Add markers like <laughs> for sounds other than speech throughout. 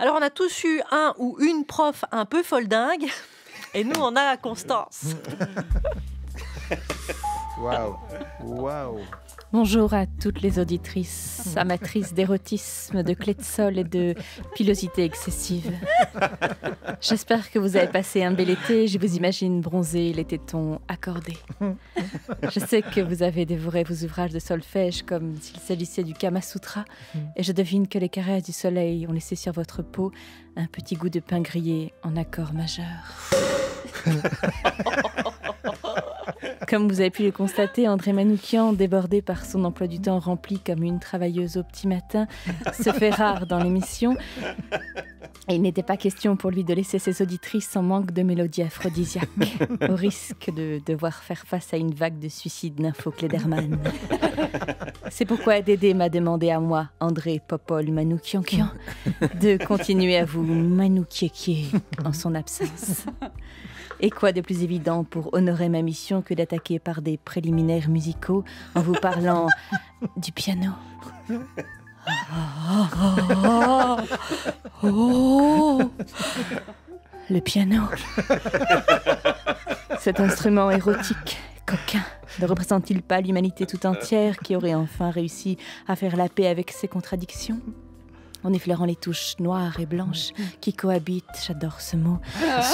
Alors, on a tous eu un ou une prof un peu foldingue. Et nous, on a Constance. <laughs> Waouh Waouh Bonjour à toutes les auditrices amatrices d'érotisme, de clés de sol et de pilosité excessive. J'espère que vous avez passé un bel été. Je vous imagine bronzé, les tétons accordés. Je sais que vous avez dévoré vos ouvrages de solfège comme s'il s'agissait du Kama Sutra. Et je devine que les caresses du soleil ont laissé sur votre peau un petit goût de pain grillé en accord majeur. <laughs> Comme vous avez pu le constater, André Manoukian, débordé par son emploi du temps rempli comme une travailleuse au petit matin, se fait rare dans l'émission. Et il n'était pas question pour lui de laisser ses auditrices sans manque de mélodie aphrodisiaque, au risque de devoir faire face à une vague de suicides nympho-cléderman. C'est pourquoi Dédé m'a demandé à moi, André Popol Manoukian, de continuer à vous manoukiékier en son absence. Et quoi de plus évident pour honorer ma mission que d'attaquer par des préliminaires musicaux en vous parlant <laughs> du piano? <laughs> Oh. Le piano. Cet instrument érotique, coquin, ne représente-t-il pas l'humanité tout entière qui aurait enfin réussi à faire la paix avec ses contradictions? En effleurant les touches noires et blanches qui cohabitent, j'adore ce mot,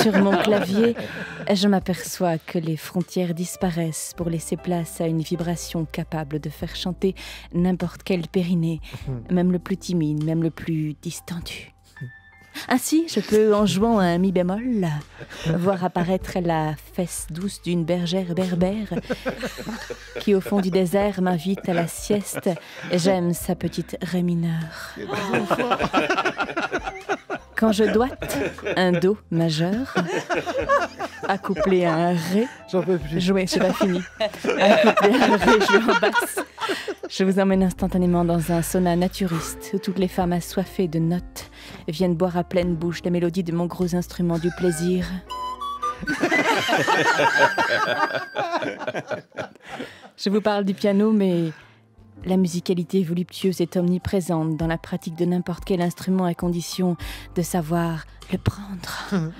sur mon clavier, <laughs> je m'aperçois que les frontières disparaissent pour laisser place à une vibration capable de faire chanter n'importe quel périnée, <laughs> même le plus timide, même le plus distendu. Ainsi, je peux, en jouant un mi bémol, voir apparaître la fesse douce d'une bergère berbère qui, au fond du désert, m'invite à la sieste. J'aime sa petite ré mineur. Quand je doite un do majeur, accouplé à un ré, J'en peux plus. c'est pas fini, accouplé à un ré joué en basse, je vous emmène instantanément dans un sauna naturiste où toutes les femmes assoiffées de notes viennent boire à pleine bouche la mélodie de mon gros instrument du plaisir. <laughs> Je vous parle du piano, mais la musicalité voluptueuse est omniprésente dans la pratique de n'importe quel instrument à condition de savoir le prendre. <laughs>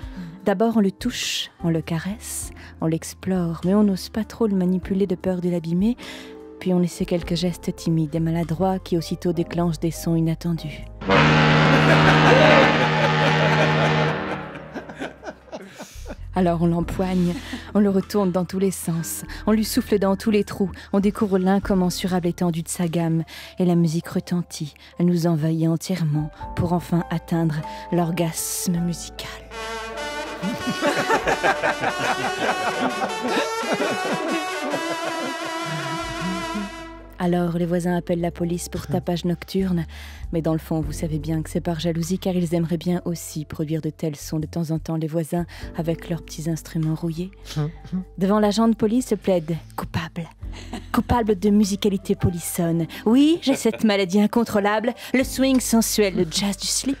D'abord, on le touche, on le caresse, on l'explore, mais on n'ose pas trop le manipuler de peur de l'abîmer. Puis on essaie quelques gestes timides et maladroits qui aussitôt déclenchent des sons inattendus. Alors on l'empoigne, on le retourne dans tous les sens, on lui souffle dans tous les trous, on découvre l'incommensurable étendue de sa gamme, et la musique retentit, elle nous envahit entièrement pour enfin atteindre l'orgasme musical. <laughs> Alors les voisins appellent la police pour tapage nocturne, mais dans le fond, vous savez bien que c'est par jalousie car ils aimeraient bien aussi produire de tels sons de temps en temps les voisins avec leurs petits instruments rouillés. <laughs> Devant l'agent de police se plaide coupable. Coupable de musicalité polissonne. Oui, j'ai cette maladie incontrôlable, le swing sensuel, le jazz du slip.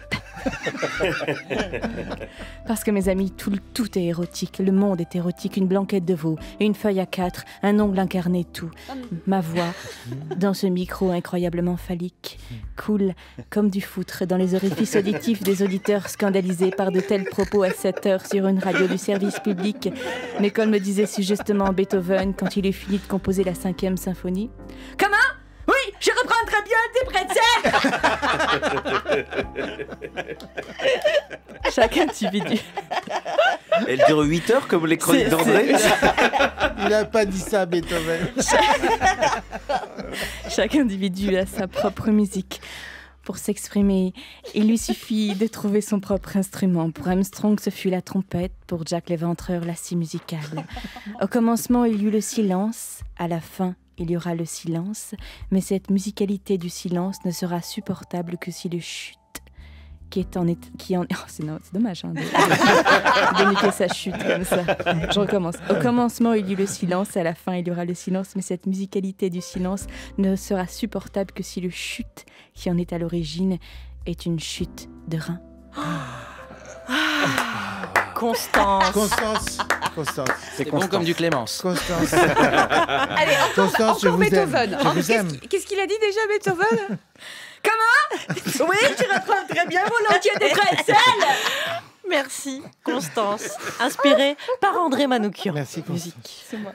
<laughs> Parce que mes amis, tout, tout est érotique. Le monde est érotique. Une blanquette de veau, une feuille à quatre, un ongle incarné, tout. Ma voix, <laughs> dans ce micro incroyablement phallique, coule comme du foutre dans les orifices auditifs des auditeurs scandalisés par de tels propos à 7 heures sur une radio du service public. Mais comme me disait si justement Beethoven quand il eut fini de composer la cinquième symphonie. Comment très bien tes pretzels Chaque individu. Elle dure 8 heures comme les chroniques d'André <laughs> Il a pas dit ça, Beethoven. <laughs> Chaque individu a sa propre musique. Pour s'exprimer, il lui suffit de trouver son propre instrument. Pour Armstrong, ce fut la trompette, pour Jack l'Éventreur, la scie musicale. Au commencement, il y eut le silence, à la fin, il y aura le silence, mais cette musicalité du silence ne sera supportable que si le chute qui est en qui en <laughs> oh, c'est dommage hein, de, de- de sa chute comme ça. Je recommence. Au commencement, il y eut le silence, à la fin, il y aura le silence, mais cette musicalité du silence ne sera supportable que si le chute qui en est à l'origine est une chute de rein. Constance. Constance. Constance. C'est bon comme du Clémence. Constance. Allez, encore, Constance, je encore vous aime. Beethoven. Je vous Qu'est-ce aime. qu'il- Qu'est-ce qu'il a dit déjà, Beethoven? Comment? Oui, tu rattrapes très bien volontiers des pretzels Merci, Constance. Inspirée par André Manoukian. Merci, Constance. Musique. C'est moi.